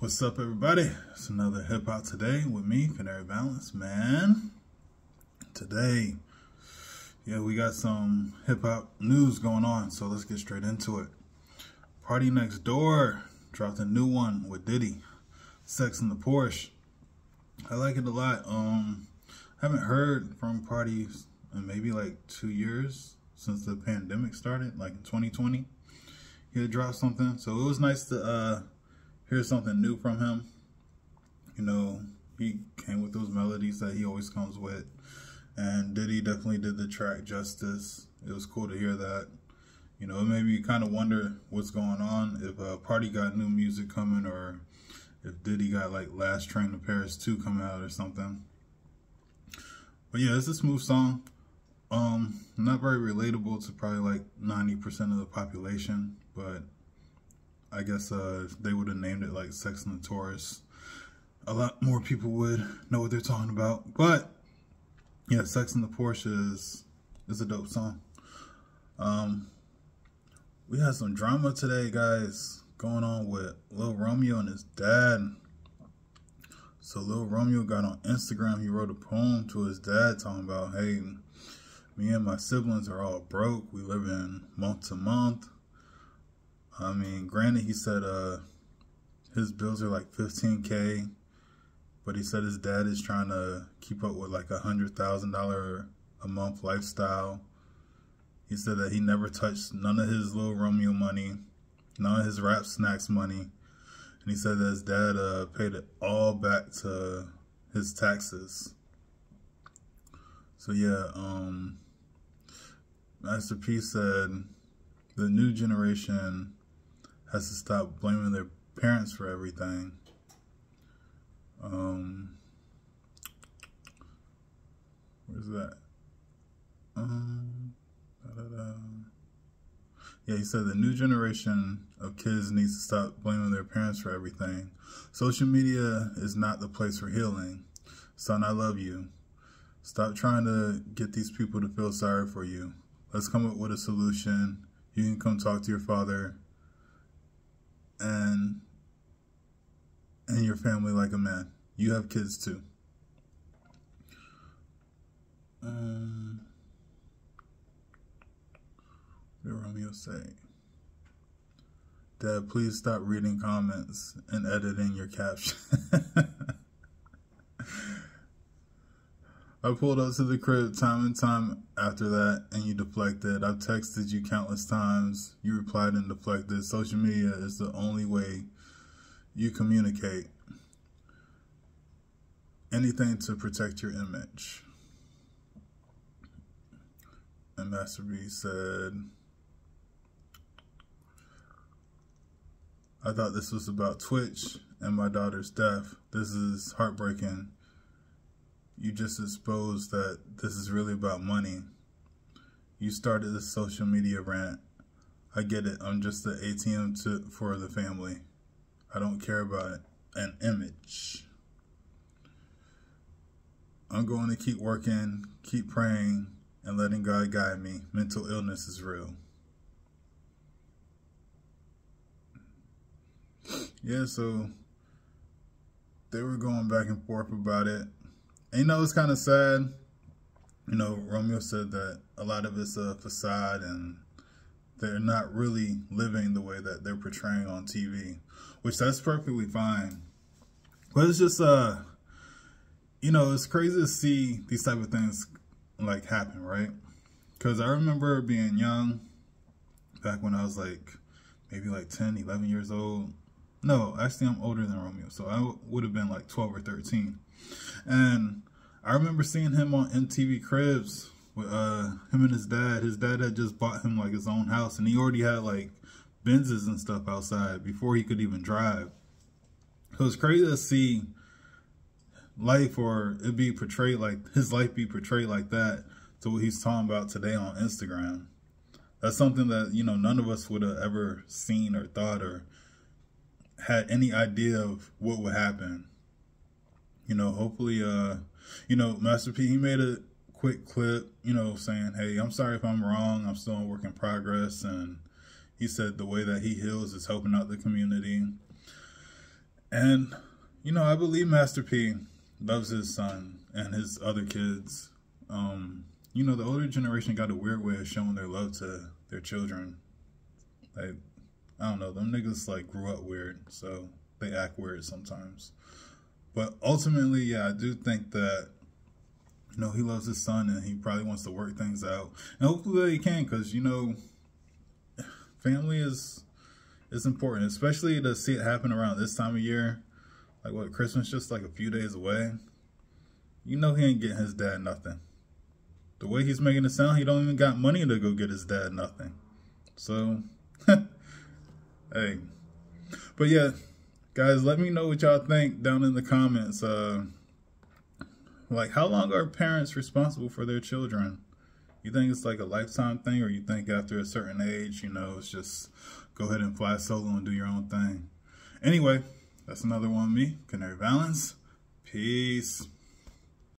What's up, everybody? It's another Hip Hop Today with me, Canary Valens, man. Today, yeah, we got some hip hop news going on, so let's get straight into it. Party Next Door dropped a new one with Diddy, Sex in the Porsche. I like it a lot. Um, I haven't heard from Party in maybe like two years since the pandemic started, like in 2020. He had dropped something, so it was nice to uh hear something new from him. You know, he came with those melodies that he always comes with. And Diddy definitely did the track justice. It was cool to hear that. You know, it made me kind of wonder what's going on. If a uh, Party got new music coming or if Diddy got like Last Train to Paris 2 coming out or something. But yeah, it's a smooth song. Um, not very relatable to probably like 90% of the population, but I guess uh, they would have named it like Sex and the Taurus. A lot more people would know what they're talking about. But yeah, Sex and the Porsche is is a dope song. Um, we had some drama today, guys, going on with Lil Romeo and his dad. So Lil Romeo got on Instagram. He wrote a poem to his dad talking about, hey, me and my siblings are all broke. We live in month to month. I mean, granted, he said uh, his bills are like 15K, but he said his dad is trying to keep up with like a $100,000 a month lifestyle. He said that he never touched none of his little Romeo money, none of his rap snacks money. And he said that his dad uh, paid it all back to his taxes. So yeah, um, Master P said the new generation has to stop blaming their parents for everything. Um, where's that? Um, da, da, da. Yeah, he said the new generation of kids needs to stop blaming their parents for everything. Social media is not the place for healing. Son, I love you. Stop trying to get these people to feel sorry for you. Let's come up with a solution. You can come talk to your father and and your family like a man. You have kids too. Um, what did Romeo say? Dad, please stop reading comments and editing your caption. I pulled up to the crib time and time after that, and you deflected. I've texted you countless times. You replied and deflected. Social media is the only way you communicate. Anything to protect your image. And Master P said, I thought this was about Twitch and my daughter's death. This is heartbreaking you just exposed that this is really about money. You started this social media rant. I get it. I'm just the ATM to, for the family. I don't care about an image. I'm going to keep working, keep praying, and letting God guide me. Mental illness is real. Yeah, so they were going back and forth about it. And you know, it's kind of sad. You know, Romeo said that a lot of it's a facade and they're not really living the way that they're portraying on TV, which that's perfectly fine. But it's just, uh, you know, it's crazy to see these type of things like happen, right? Because I remember being young back when I was like maybe like 10, 11 years old. No, actually, I'm older than Romeo, so I would have been like 12 or 13. And I remember seeing him on MTV Cribs with uh, him and his dad. His dad had just bought him like his own house, and he already had like Benzes and stuff outside before he could even drive. So it's crazy to see life or it be portrayed like his life be portrayed like that to what he's talking about today on Instagram. That's something that, you know, none of us would have ever seen or thought or had any idea of what would happen you know, hopefully, uh, you know, Master P, he made a quick clip, you know, saying, hey, I'm sorry if I'm wrong. I'm still a work in progress. And he said the way that he heals is helping out the community. And, you know, I believe Master P loves his son and his other kids. Um, you know, the older generation got a weird way of showing their love to their children. Like, I don't know, them niggas like grew up weird, so they act weird sometimes. But ultimately, yeah, I do think that you know he loves his son and he probably wants to work things out, and hopefully he can, because you know, family is is important, especially to see it happen around this time of year. Like what Christmas just like a few days away. You know he ain't getting his dad nothing. The way he's making it sound, he don't even got money to go get his dad nothing. So, hey. But yeah, guys, let me know what y'all think down in the comments. Uh, like, how long are parents responsible for their children? You think it's like a lifetime thing, or you think after a certain age, you know, it's just go ahead and fly solo and do your own thing? Anyway, that's another one me, Canary Valens. Peace.